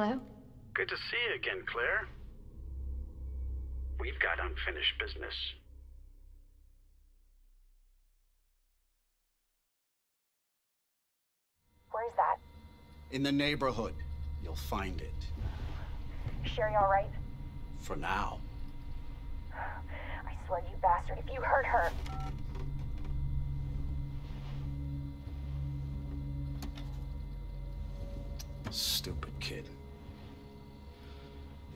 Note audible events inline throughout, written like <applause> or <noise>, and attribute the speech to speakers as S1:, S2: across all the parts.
S1: Hello?
S2: Good to see you again, Claire. We've got unfinished business.
S3: Where's that?
S2: In the neighborhood. You'll find it.
S3: Sherry all right?
S2: For now.
S3: I swear, you bastard, if you hurt her.
S2: Stupid kid.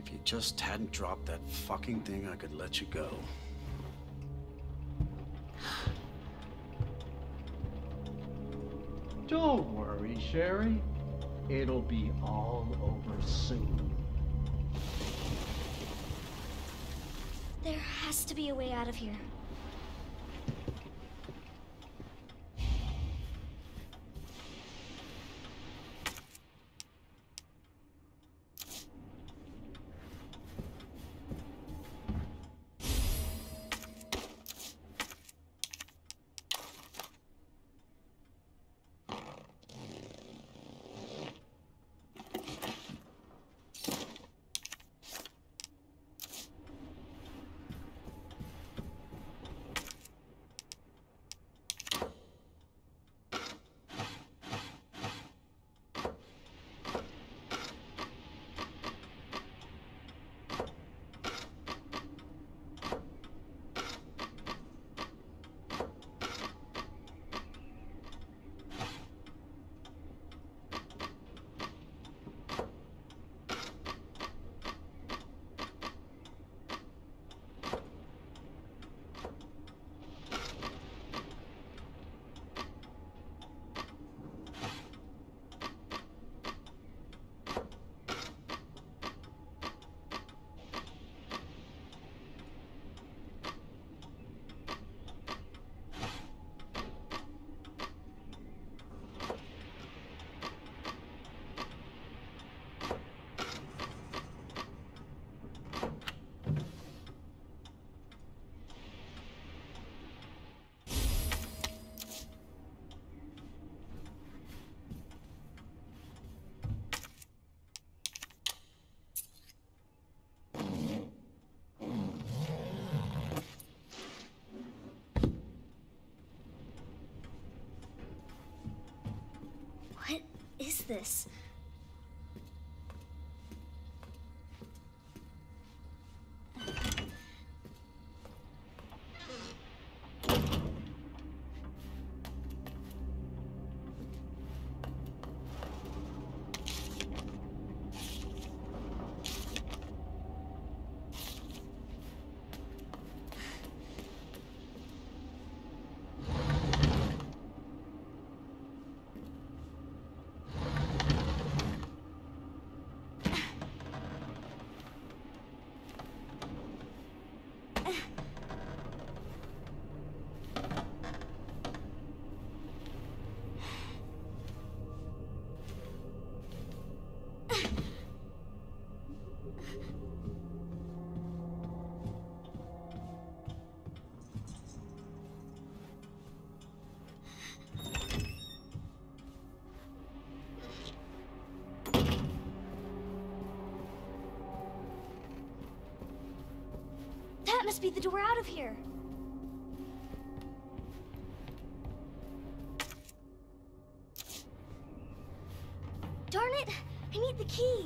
S2: If you just hadn't dropped that fucking thing, I could let you go. <sighs>
S4: Don't worry, Sherry. It'll be all over soon.
S5: There has to be a way out of here. This? Be the door out of here. Darn it! I need the key.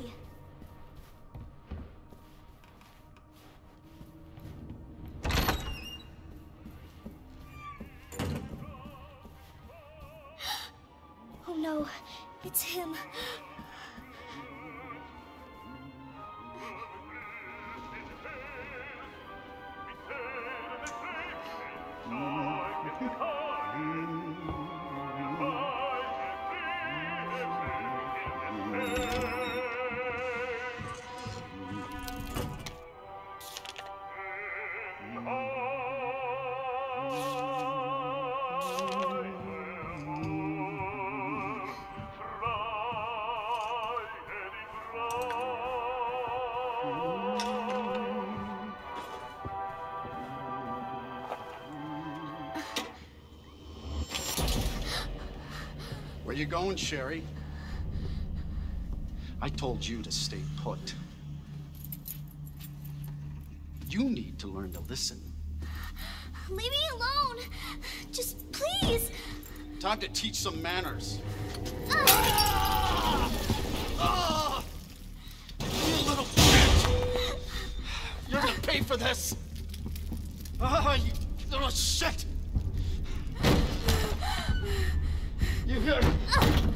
S2: Where you going, Sherry? I told you to stay put. You need to learn to listen.
S5: Leave me alone! Just please!
S2: Time to teach some manners.
S5: Ah!
S2: Ah! You little bitch! You're gonna pay for this! Ah, you little shit! You hear?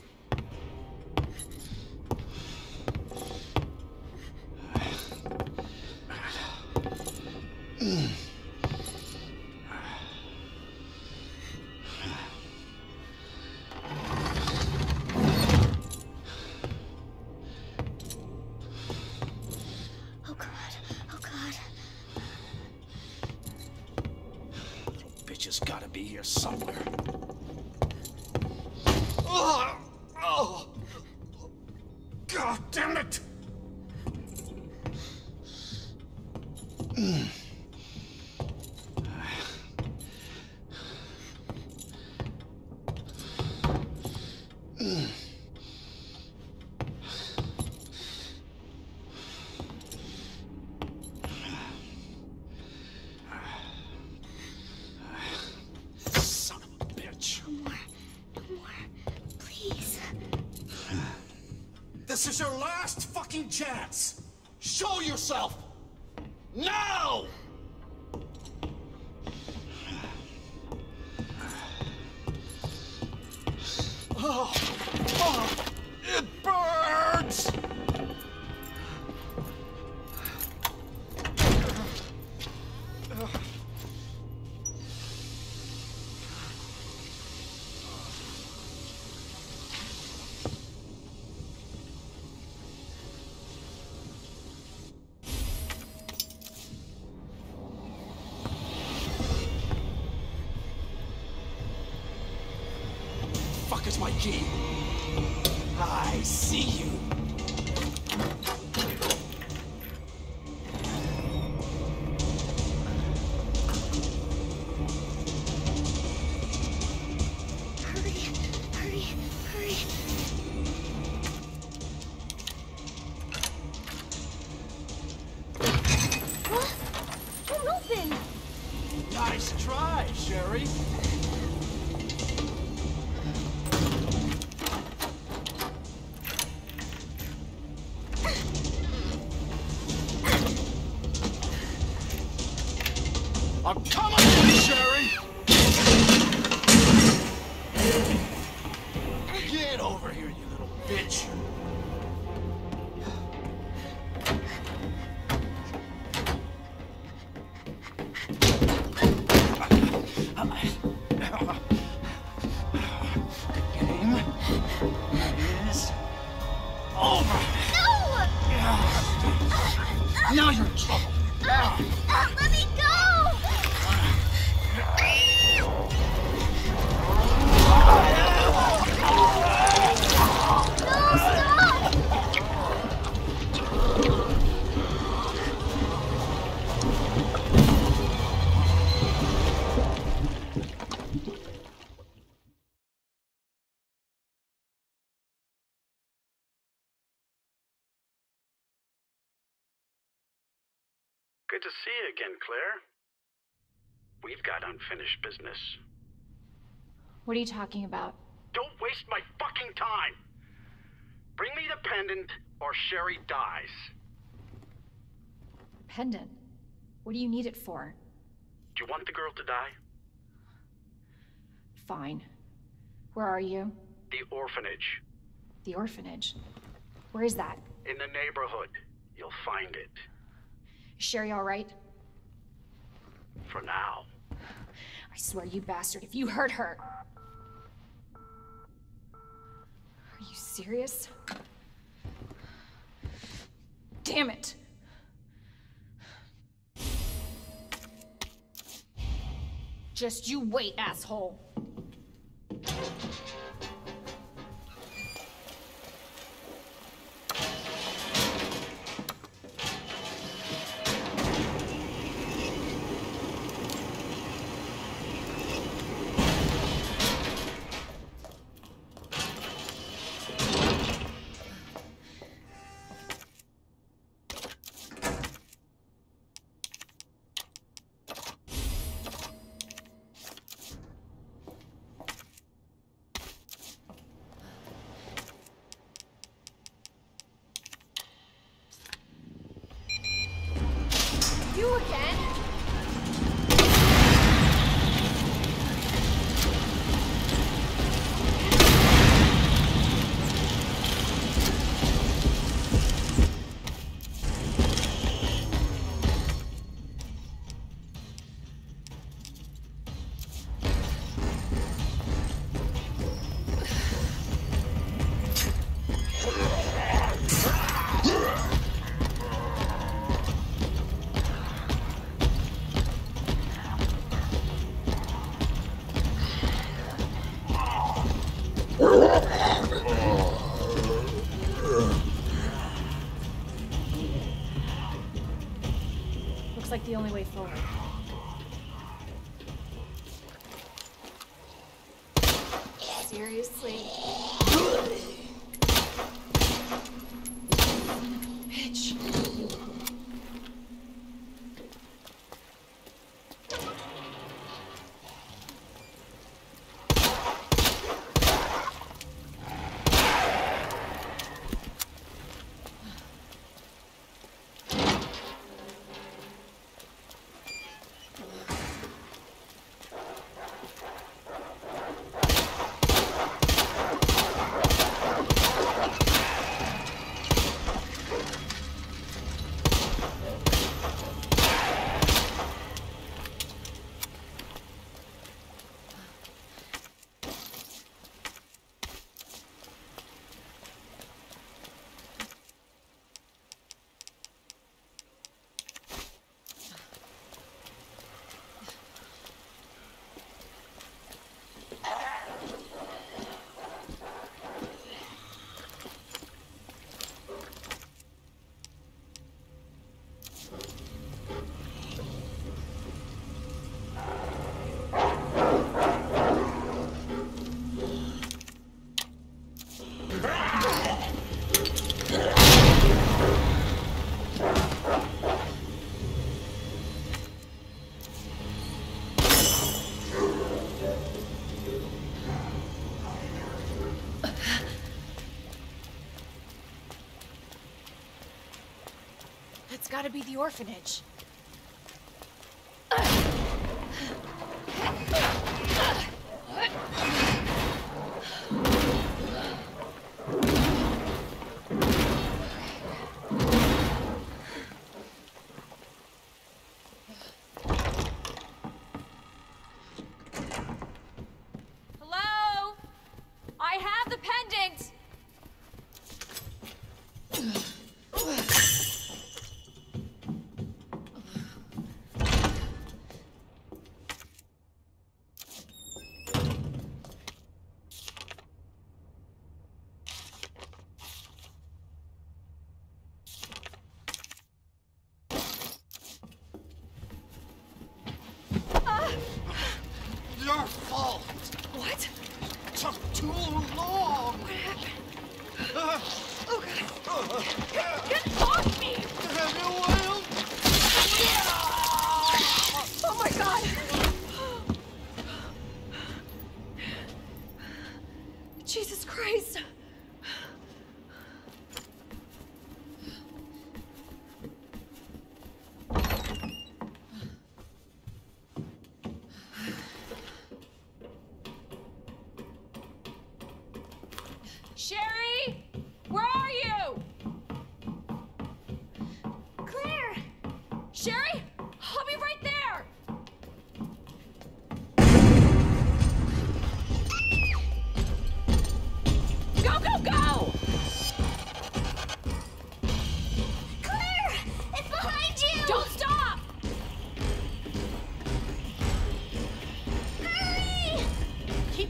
S2: I see you. Good to see you again, Claire. We've got unfinished business.
S1: What are you talking about?
S2: Don't waste my fucking time! Bring me the pendant, or Sherry dies.
S1: Pendant. What do you need it for?
S2: Do you want the girl to die?
S1: Fine. Where are you?
S2: The orphanage.
S1: The orphanage. Where is that?
S2: In the neighborhood. You'll find it.
S1: Sherry all right?
S2: For now.
S1: I swear, you bastard, if you hurt her. Are you serious? Damn it! Just you wait, asshole! The only way forward. Seriously? Gotta be the orphanage.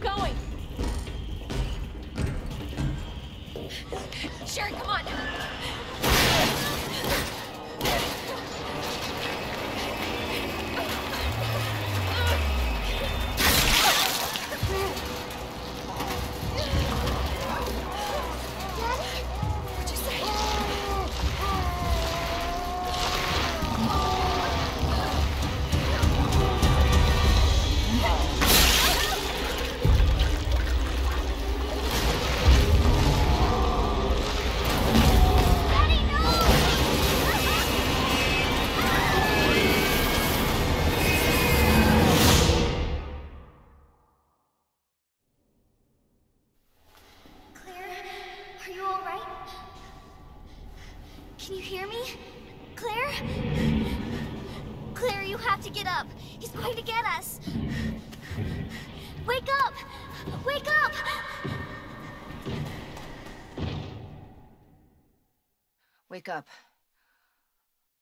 S1: Going. Sherry, come on.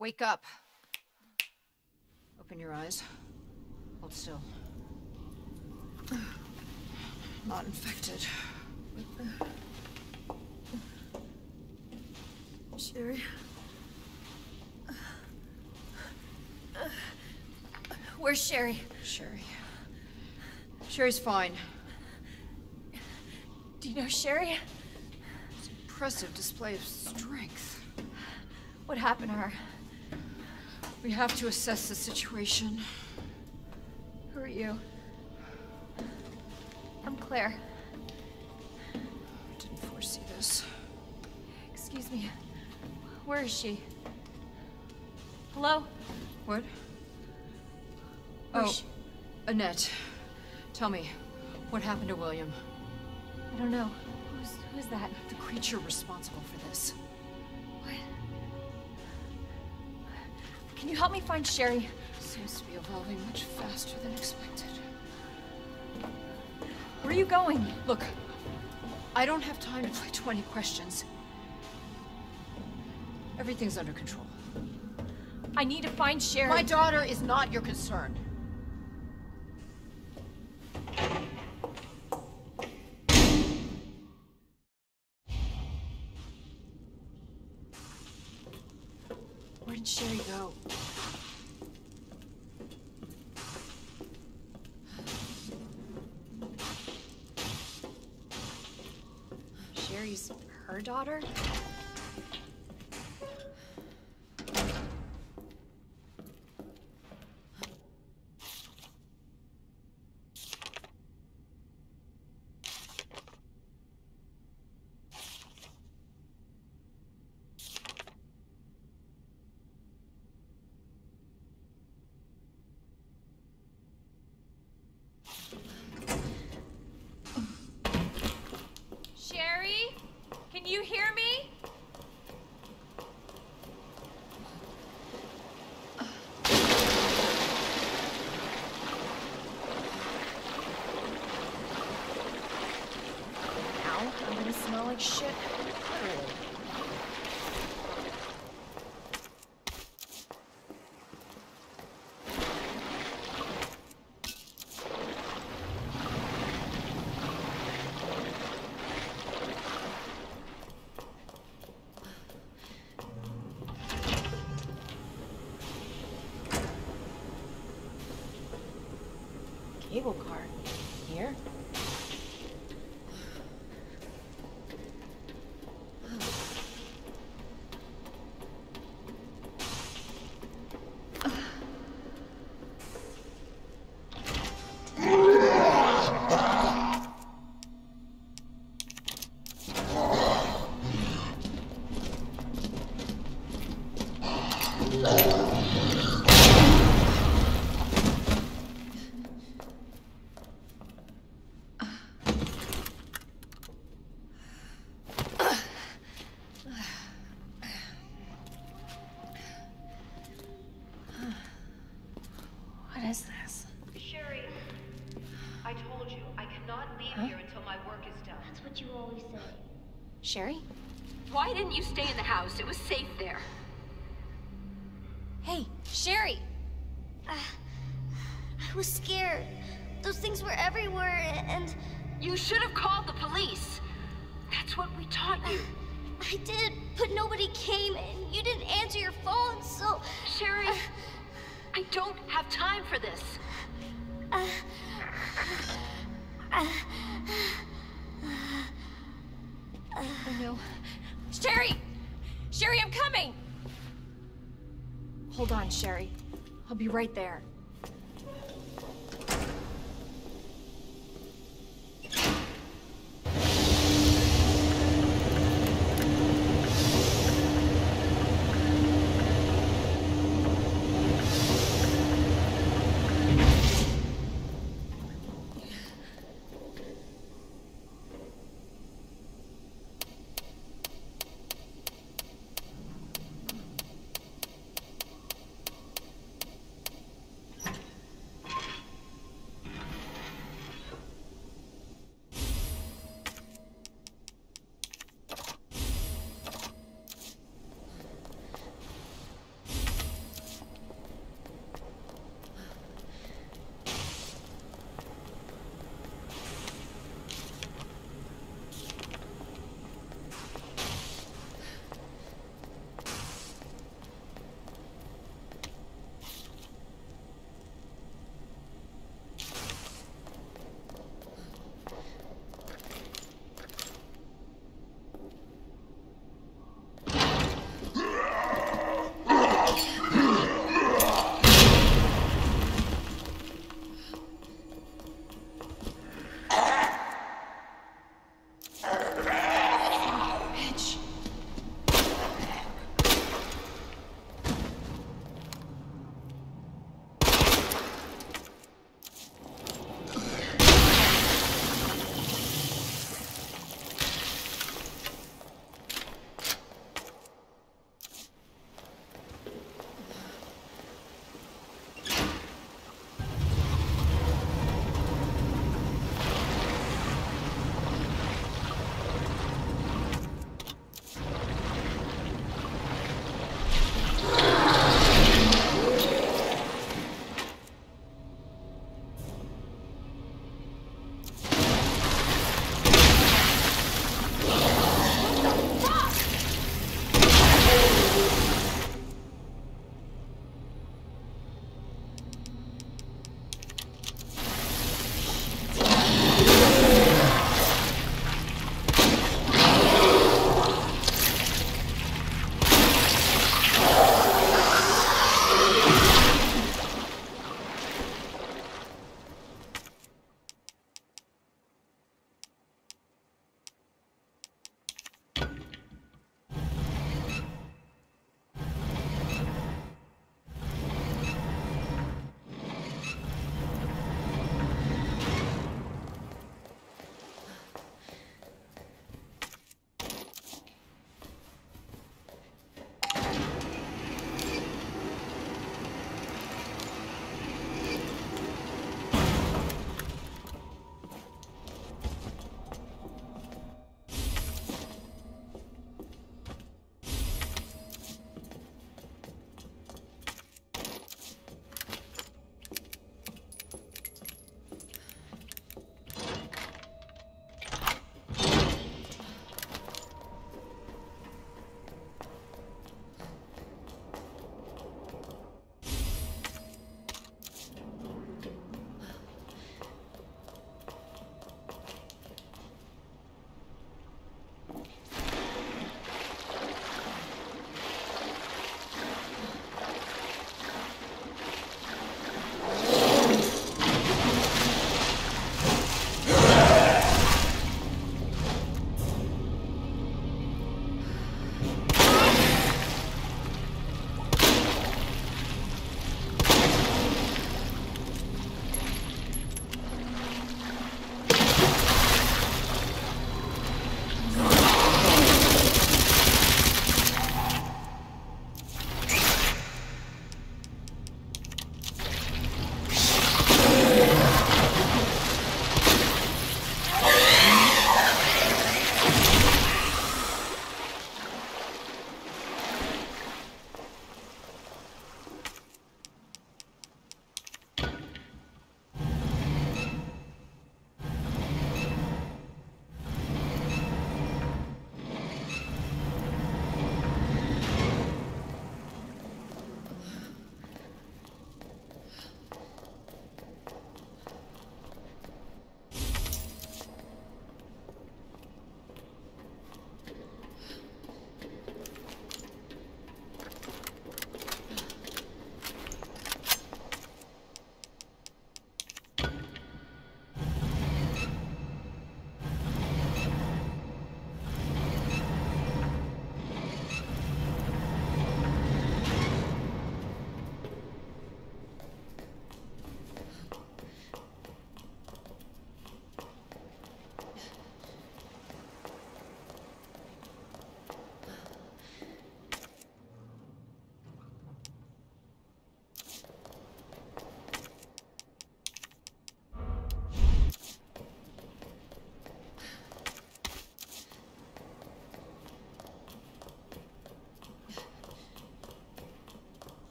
S5: Wake up.
S6: Open your eyes. Hold still. Not infected.
S1: Sherry. Where's Sherry?
S6: Sherry. Sherry's fine.
S1: Do you know Sherry?
S6: Impressive display of strength.
S1: What happened to her?
S6: We have to assess the situation.
S1: Who are you? I'm Claire.
S6: I Didn't foresee this.
S1: Excuse me. Where is she? Hello?
S6: What?
S1: Where's
S6: Oh? Annette. Tell me, what happened to William?
S1: I don't know. Who's who's that?
S6: The creature responsible for this.
S1: Can you help me find Sherry?
S6: Seems to be evolving much faster than expected.
S1: Where are you going?
S6: Look, I don't have time to play 20 questions. Everything's under control.
S1: I need to find Sherry.
S6: My daughter is not your concern.
S1: Where did Sherry go? Sherry's her daughter? Sherry? Can you hear me? Now I'm gonna smell like shit. Literally. Cable car. Here? What is this?
S7: Sherry, I told you, I cannot leave here until my work is done.
S5: That's what you always say.
S1: Sherry?
S7: Why didn't you stay in the house? It was safe there.
S1: Hey, Sherry!
S5: Uh, I was scared. Those things were everywhere, and
S7: You should have called the police. That's what we taught you. <sighs>
S5: I did, but nobody came, and you didn't answer your phone, so.
S7: Sherry, uh, I don't have time for this.
S1: Uh, Oh no. Sherry! Sherry, I'm coming! Hold on, Sherry. I'll be right there.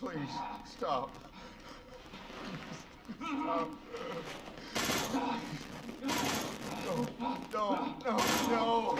S2: Please, stop. Stop. No, no, no, no.